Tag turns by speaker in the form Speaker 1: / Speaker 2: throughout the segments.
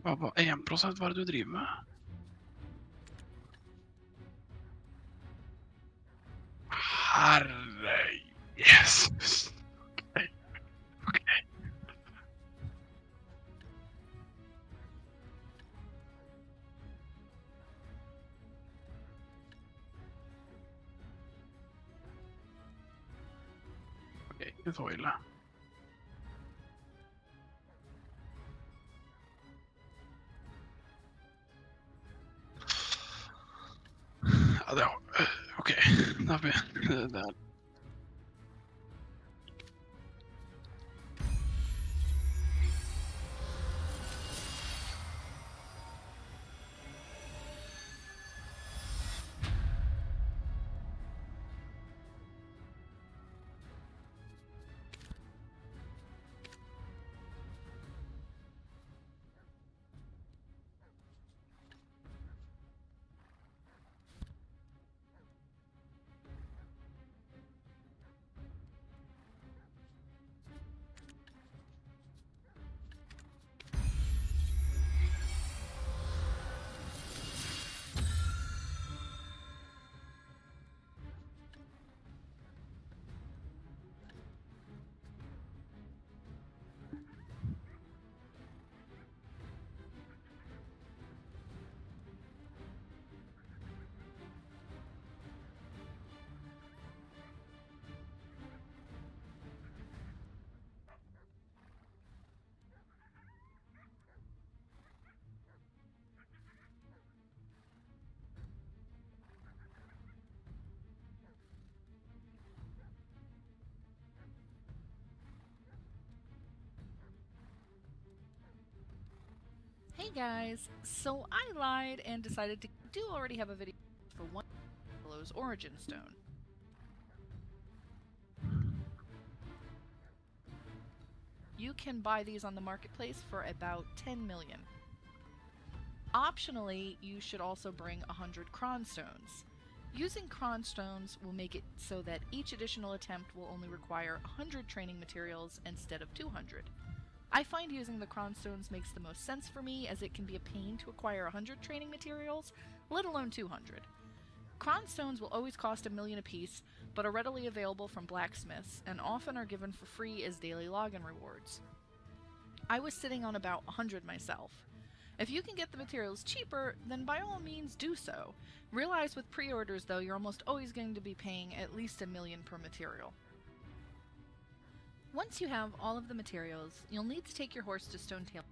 Speaker 1: Hva var 1 hva er det du driver med? Herre Jesus. OK. OK. OK, så ille. that.
Speaker 2: Hey guys, so I lied and decided to do already have a video for one Willow's origin stone. You can buy these on the marketplace for about 10 million. Optionally, you should also bring 100 cron stones. Using cron stones will make it so that each additional attempt will only require 100 training materials instead of 200. I find using the cron stones makes the most sense for me as it can be a pain to acquire 100 training materials, let alone 200. Cron stones will always cost a million apiece, but are readily available from blacksmiths and often are given for free as daily login rewards. I was sitting on about 100 myself. If you can get the materials cheaper, then by all means do so. Realize with pre orders, though, you're almost always going to be paying at least a million per material. Once you have all of the materials, you'll need to take your horse to Stonetail.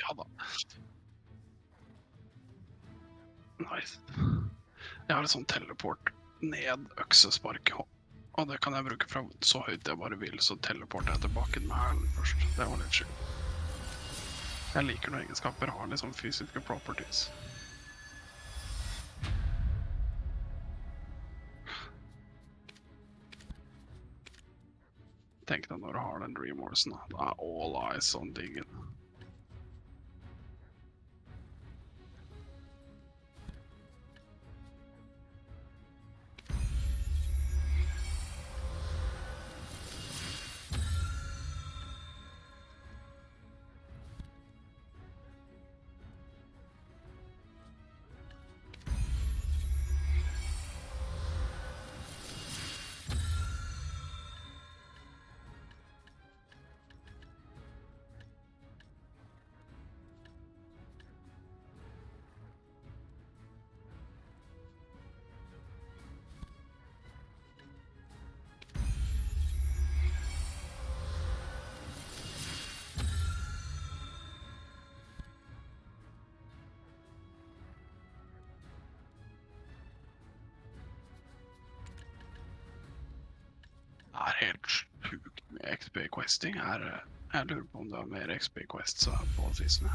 Speaker 1: Ja da. Nice. Jeg har en sånn teleport ned øksespark, og det kan jeg bruke fra så høyt jeg bare vil, så teleporter jeg tilbake med hælen først. Det var litt sjukt. Jeg liker når egenskaper har liksom fysiske properties. Tenk deg når du har den Dream Horsen. da. Er all eyes on diggen. Helt sjukt med XP Questing. Er, eh, jeg lurer på om det har mer XP Quests på sistene.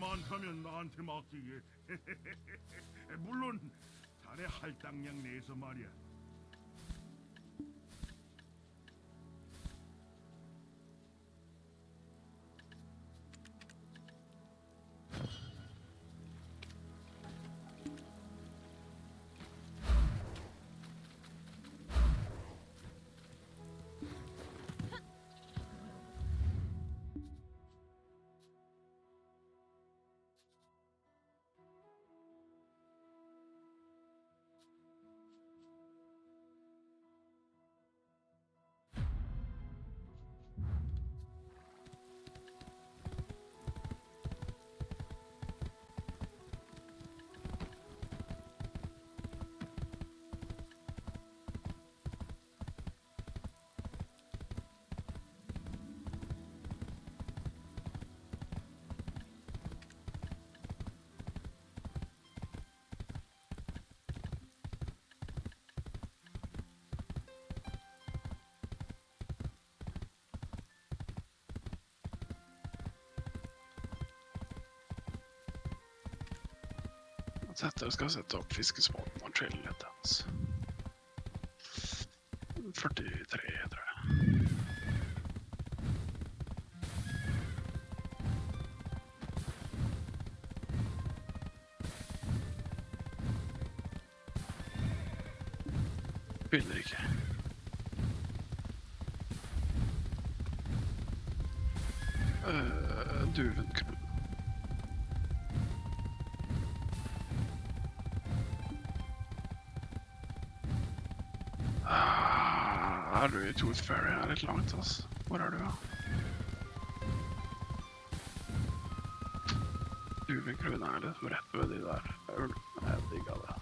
Speaker 3: 많다면 나한테 맡기게. 물론 자네 할당량 내서 말이야.
Speaker 1: Sette, skal sette opp fiskespåten og chille litt. Altså. 43, tror jeg. Spiller ikke. Uh, Duvenkrull. Tooth Fairy? Er litt langt, altså. Hvor er du, da? Duvenkrull er liksom rett ved de der ulvene. Jeg digga det.